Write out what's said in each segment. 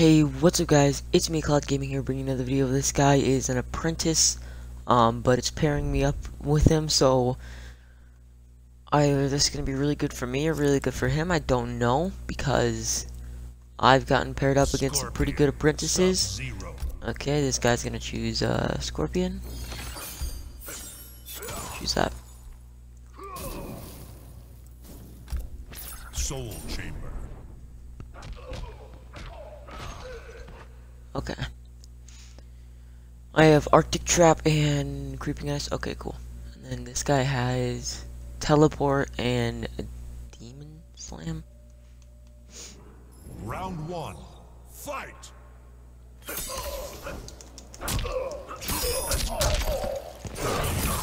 Hey, what's up guys? It's me, Cloud Gaming here, bringing another video. This guy is an apprentice, um, but it's pairing me up with him, so either this is going to be really good for me or really good for him, I don't know, because I've gotten paired up against some pretty good apprentices. Okay, this guy's going to choose, uh, Scorpion. Choose that. Soul Chamber. Okay. I have Arctic Trap and Creeping Ice. Okay, cool. And then this guy has Teleport and a Demon Slam. Round one. Fight!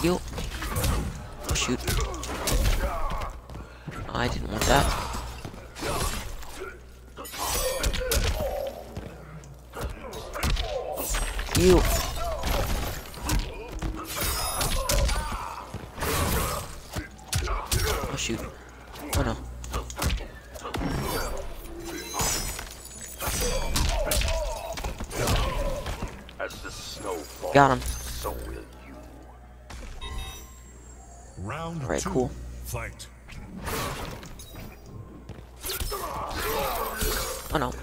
Yo. Oh, shoot. I didn't want that. You. Oh shoot. Oh no. As the snow falls, Got him. so will you. Round Alright, two. cool. Fight. Oh no.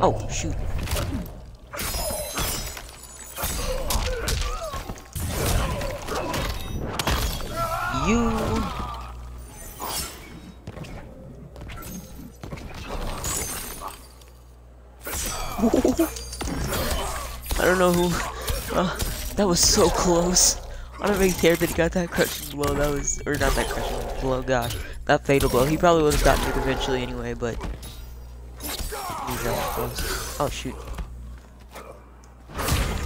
Oh, shoot. You. I don't know who. Uh, that was so close. I don't think Terry got that crushing blow. That was, or not that crushing blow. Gosh, that fatal blow. He probably would have gotten it eventually anyway, but. Oh shoot.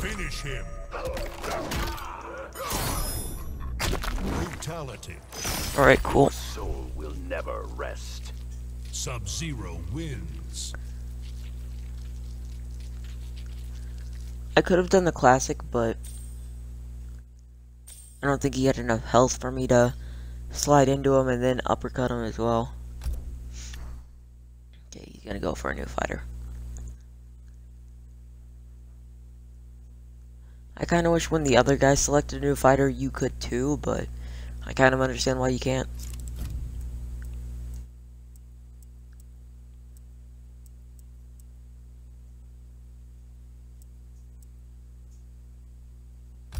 Finish him. Brutality. All right, cool. Soul will never rest. Sub-Zero wins. I could have done the classic, but I don't think he had enough health for me to slide into him and then uppercut him as well. Gonna go for a new fighter. I kind of wish when the other guy selected a new fighter, you could too, but I kind of understand why you can't.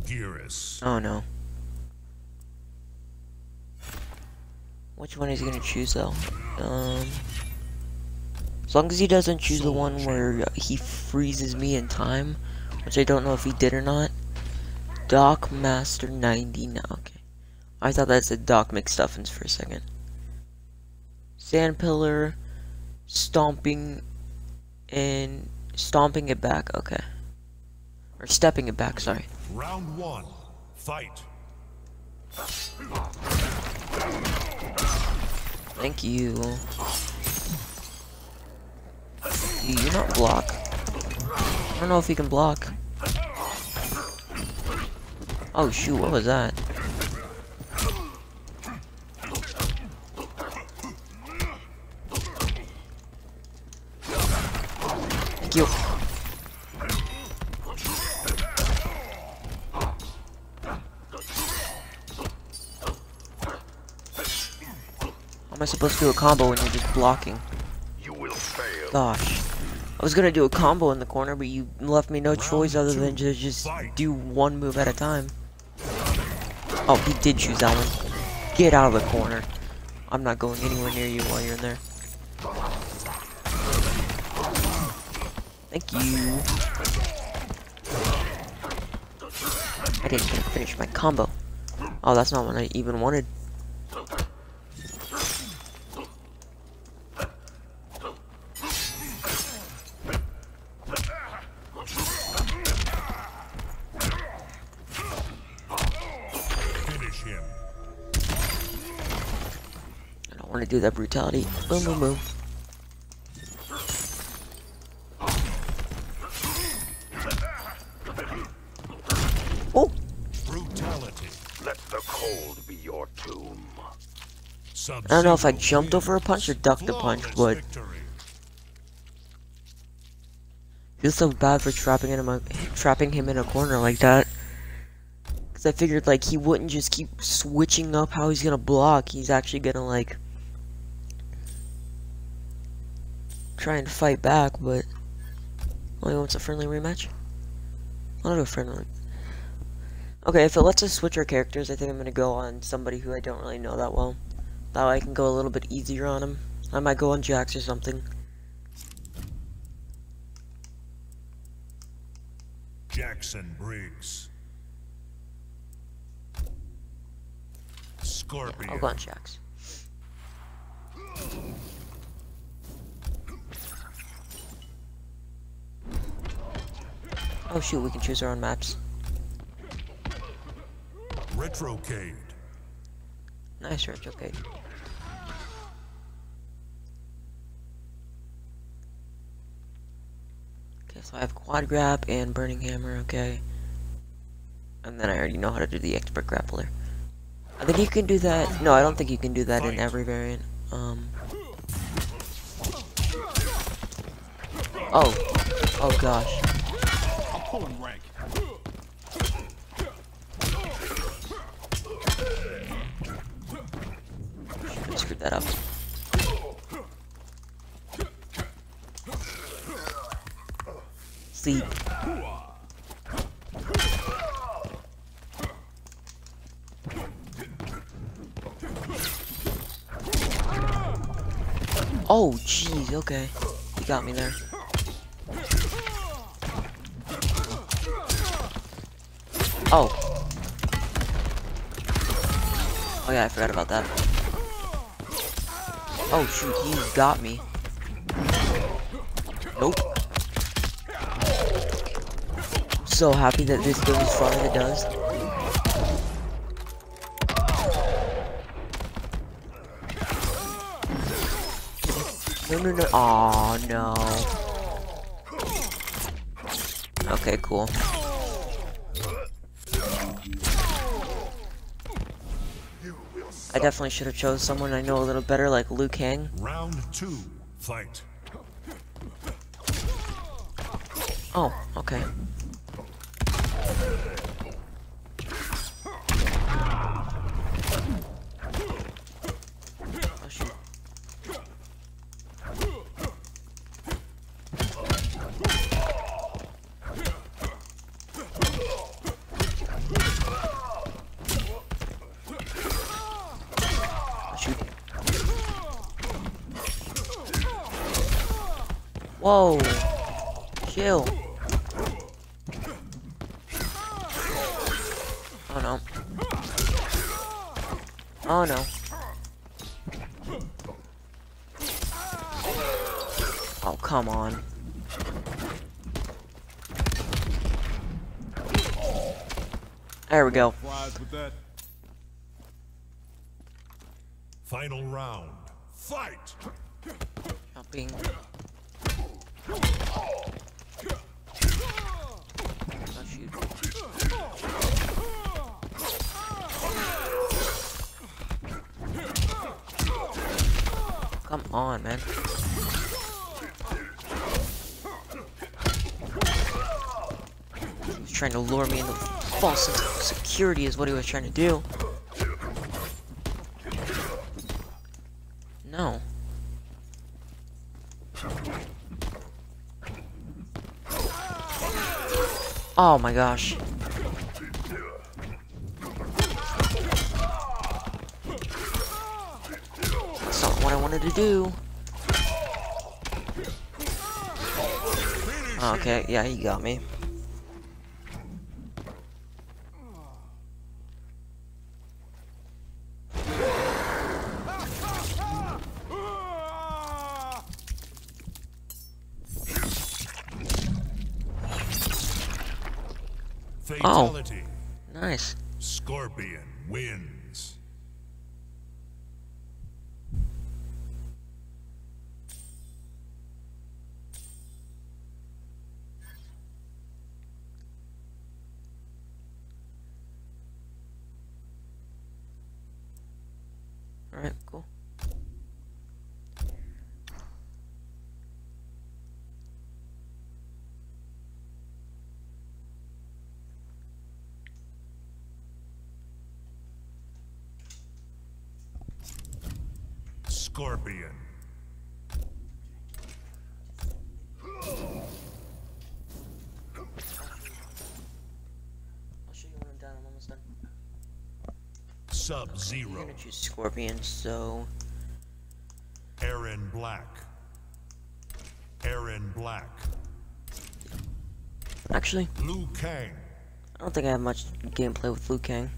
Geras. Oh no. Which one is he gonna choose though? Um, as long as he doesn't choose the one where he freezes me in time, which I don't know if he did or not. Doc Master 90 now. Okay. I thought that said Doc McStuffins for a second. Sand Pillar, stomping, and stomping it back. Okay. Or stepping it back. Sorry. Round one. Fight. Thank you. Do you not block? I don't know if he can block. Oh shoot, what was that? Thank you. How am I supposed to do a combo when you're just blocking? You will fail. Gosh. I was gonna do a combo in the corner, but you left me no choice other than to just do one move at a time. Oh, he did choose that one. Get out of the corner. I'm not going anywhere near you while you're in there. Thank you. I didn't finish my combo. Oh, that's not what I even wanted. Do that brutality. Boom, boom, boom. Oh. Fatality. Let the cold be your tomb. I don't know if I jumped over a punch or ducked a punch, but feels so bad for trapping him a trapping him in a corner like that. Cause I figured like he wouldn't just keep switching up how he's gonna block. He's actually gonna like try and fight back, but only wants a friendly rematch. I'll do a friendly. Okay, if it lets us switch our characters, I think I'm gonna go on somebody who I don't really know that well. That way I can go a little bit easier on him. I might go on Jax or something. Jackson Briggs. Scorpion. I'll go on Jax. Oh shoot, we can choose our own maps. Retrocade. Nice, retrocade. okay. So I have Quad Grab and Burning Hammer, okay. And then I already know how to do the Expert Grappler. I think you can do that. No, I don't think you can do that in every variant. Um. Oh. Oh gosh. Pulling rank. I screwed that up. Sleep. Oh, jeez, okay. You got me there. Oh. Oh yeah, I forgot about that. Oh shoot, he got me. Nope. So happy that this goes as far as it does. No, no, no. Aw, no. Okay, cool. Definitely should have chose someone I know a little better, like Liu Kang. Round two. Fight. Oh, okay. Shoot. Whoa! Chill. Oh no. Oh no. Oh, come on. There we go. Flies with that. Final round. Fight. Come on, man. He was trying to lure me into false security is what he was trying to do. No. Oh my gosh. That's not what I wanted to do. Okay, yeah, he got me. Alright, cool. Scorpion. I'll show you when I'm done. I'm almost done. I'm gonna choose Scorpion, so... Erron Black. Erron Black. Actually, Liu Kang. I don't think I have much gameplay with Liu Kang.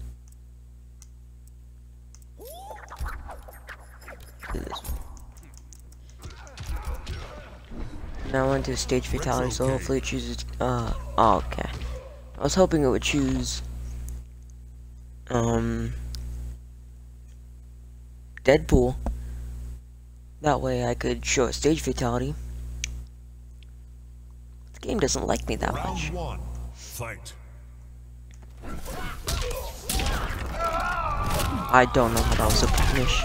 Now I want to do stage fatality, so hopefully it chooses. Uh, oh, okay. I was hoping it would choose. Um. Deadpool. That way I could show a stage fatality. The game doesn't like me that much. Round one. Fight. I don't know how that was a finish.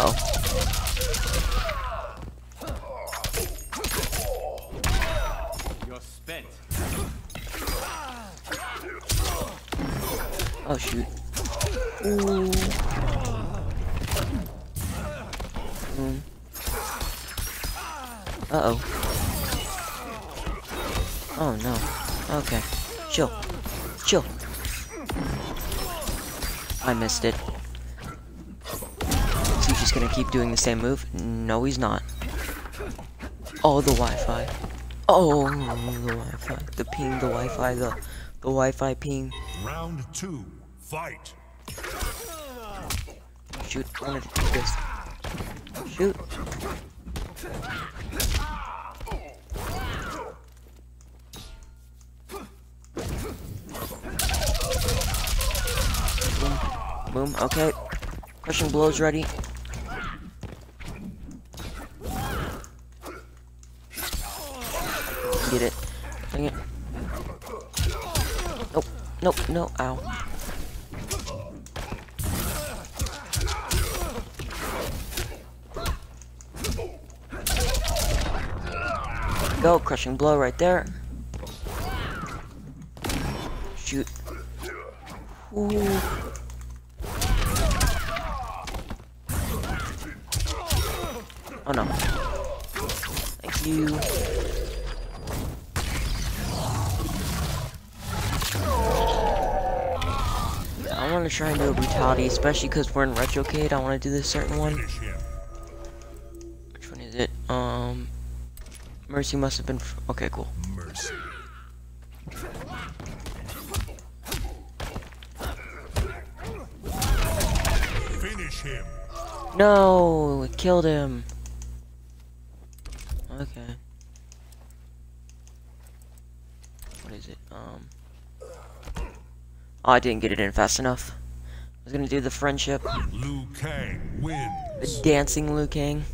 Oh. Oh shoot. Ooh. Mm. Uh oh. Oh no. Okay. Chill. Chill. I missed it. Is he just gonna keep doing the same move? No, he's not. Oh, the Wi-Fi. Oh, the Wi-Fi. The ping, the Wi-Fi, the the Wi-Fi ping. Round two. Fight. Shoot, do this. Shoot. Boom. Boom, okay. Crushing blows ready. Get it. Dang it. Nope. Nope. No. Ow. Go, crushing blow right there. Shoot. Ooh. Oh no. Thank you. I want to try and do a brutality, especially because we're in Retrocade. I want to do this certain one. Mercy must have been. Okay, cool. Mercy. Finish him. No, it killed him. Okay. What is it? Um. Oh, I didn't get it in fast enough. I was gonna do the friendship, Liu Kang wins. the dancing Liu Kang.